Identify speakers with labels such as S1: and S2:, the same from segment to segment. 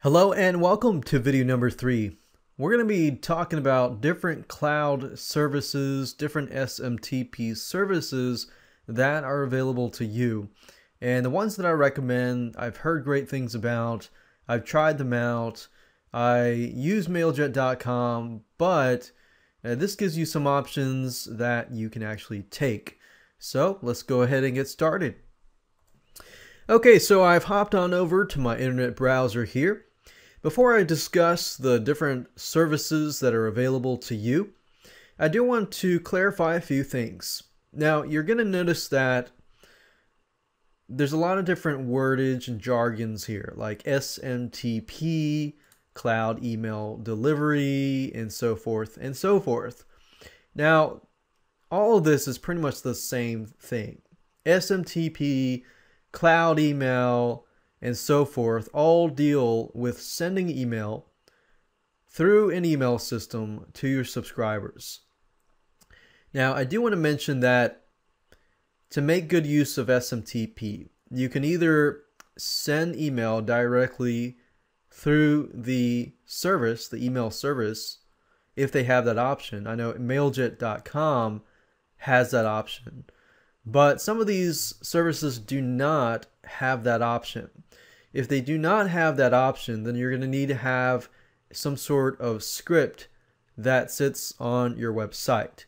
S1: Hello and welcome to video number three. We're going to be talking about different cloud services, different SMTP services that are available to you. And the ones that I recommend, I've heard great things about, I've tried them out, I use mailjet.com, but uh, this gives you some options that you can actually take. So let's go ahead and get started. Okay, so I've hopped on over to my internet browser here. Before I discuss the different services that are available to you, I do want to clarify a few things. Now, you're going to notice that there's a lot of different wordage and jargons here, like SMTP, cloud email delivery, and so forth and so forth. Now, all of this is pretty much the same thing. SMTP, cloud email, and so forth all deal with sending email through an email system to your subscribers. Now, I do want to mention that to make good use of SMTP, you can either send email directly through the service, the email service, if they have that option. I know mailjet.com has that option, but some of these services do not have that option. If they do not have that option, then you're going to need to have some sort of script that sits on your website.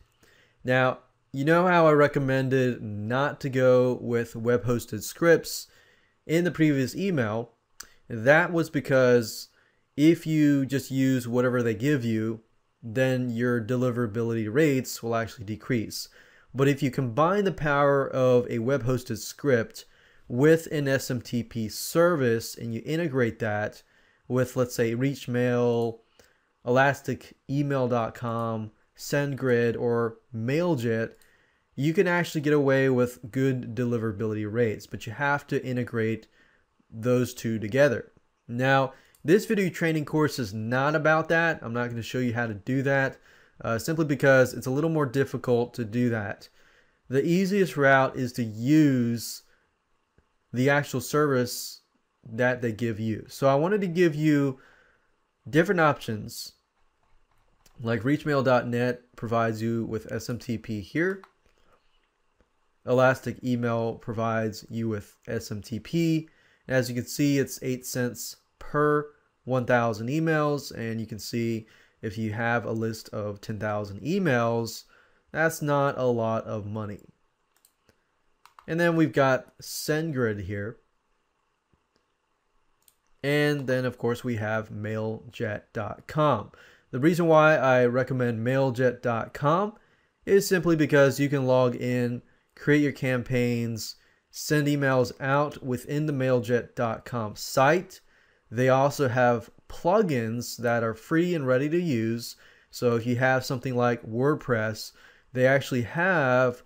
S1: Now, you know how I recommended not to go with web hosted scripts in the previous email? That was because if you just use whatever they give you, then your deliverability rates will actually decrease. But if you combine the power of a web hosted script with an SMTP service and you integrate that with, let's say, ReachMail, ElasticEmail.com, SendGrid, or MailJet, you can actually get away with good deliverability rates, but you have to integrate those two together. Now, this video training course is not about that. I'm not going to show you how to do that uh, simply because it's a little more difficult to do that. The easiest route is to use the actual service that they give you. So I wanted to give you different options like reachmail.net provides you with SMTP here. Elastic Email provides you with SMTP. As you can see, it's 8 cents per 1,000 emails. And you can see if you have a list of 10,000 emails, that's not a lot of money. And then we've got SendGrid here. And then, of course, we have mailjet.com. The reason why I recommend mailjet.com is simply because you can log in, create your campaigns, send emails out within the mailjet.com site. They also have plugins that are free and ready to use. So if you have something like WordPress, they actually have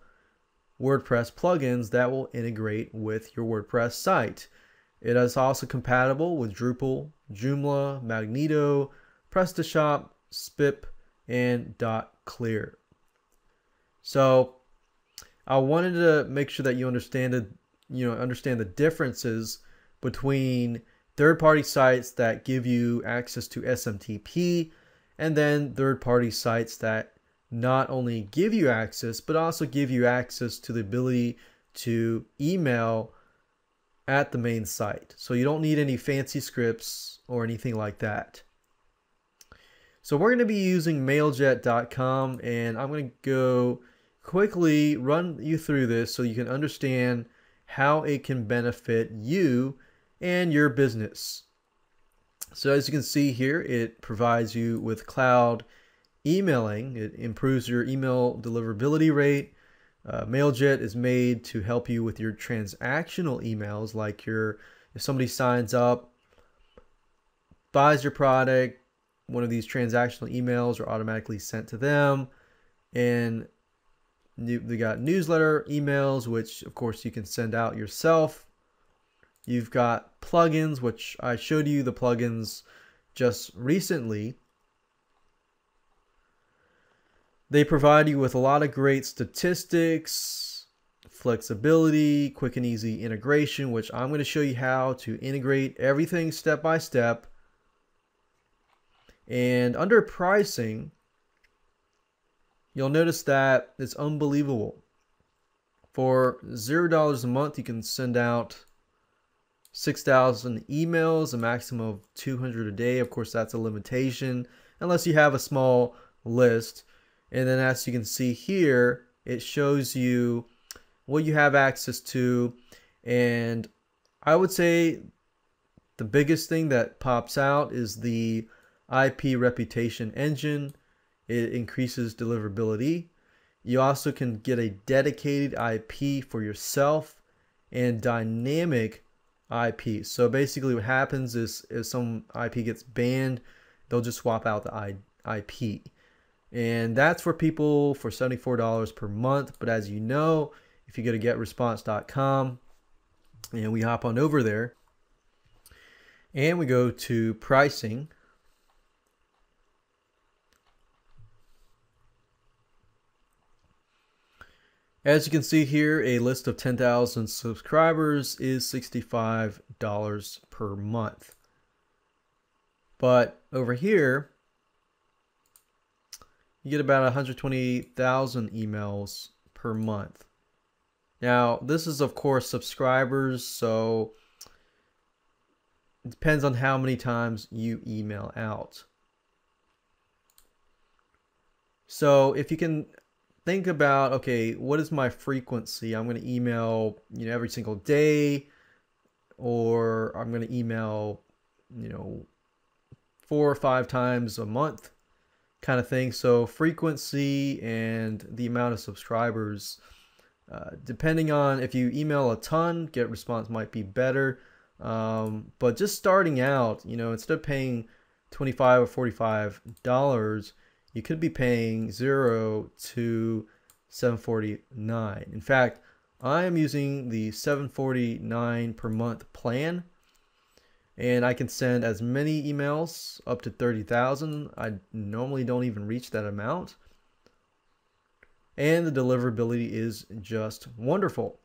S1: WordPress plugins that will integrate with your WordPress site. It is also compatible with Drupal, Joomla, Magento, PrestaShop, Spip, and dot .clear. So I wanted to make sure that you understand the, you know, understand the differences between third-party sites that give you access to SMTP and then third-party sites that not only give you access, but also give you access to the ability to email at the main site. So you don't need any fancy scripts or anything like that. So we're going to be using mailjet.com and I'm going to go quickly run you through this so you can understand how it can benefit you and your business. So as you can see here, it provides you with cloud emailing. It improves your email deliverability rate. Uh, MailJet is made to help you with your transactional emails, like your if somebody signs up, buys your product, one of these transactional emails are automatically sent to them, and they got newsletter emails, which of course you can send out yourself. You've got plugins, which I showed you the plugins just recently They provide you with a lot of great statistics, flexibility, quick and easy integration, which I'm going to show you how to integrate everything step by step And under pricing, you'll notice that it's unbelievable. For $0 a month, you can send out 6,000 emails, a maximum of 200 a day. Of course, that's a limitation unless you have a small list. And then as you can see here, it shows you what you have access to. And I would say the biggest thing that pops out is the IP reputation engine. It increases deliverability. You also can get a dedicated IP for yourself and dynamic IP. So basically what happens is if some IP gets banned, they'll just swap out the IP. And that's for people for $74 per month. But as you know, if you go to getresponse.com and we hop on over there and we go to pricing, As you can see here, a list of 10,000 subscribers is $65 per month. But over here, you get about 120,000 emails per month. Now, this is of course subscribers, so it depends on how many times you email out. So if you can think about, okay, what is my frequency? I'm going to email, you know, every single day, or I'm going to email, you know, four or five times a month kind of thing. So frequency and the amount of subscribers, uh, depending on if you email a ton, get response might be better. Um, but just starting out, you know, instead of paying 25 or 45 dollars, you could be paying 0 to 749. In fact, I am using the 749 per month plan and I can send as many emails up to 30,000. I normally don't even reach that amount. And the deliverability is just wonderful.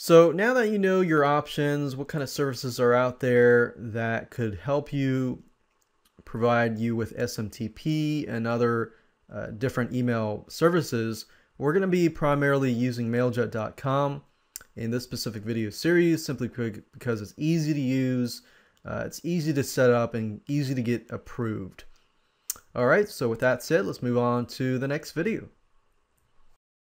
S1: So now that you know your options, what kind of services are out there that could help you provide you with SMTP and other uh, different email services, we're going to be primarily using mailjet.com in this specific video series simply because it's easy to use, uh, it's easy to set up, and easy to get approved. All right, so with that said, let's move on to the next video.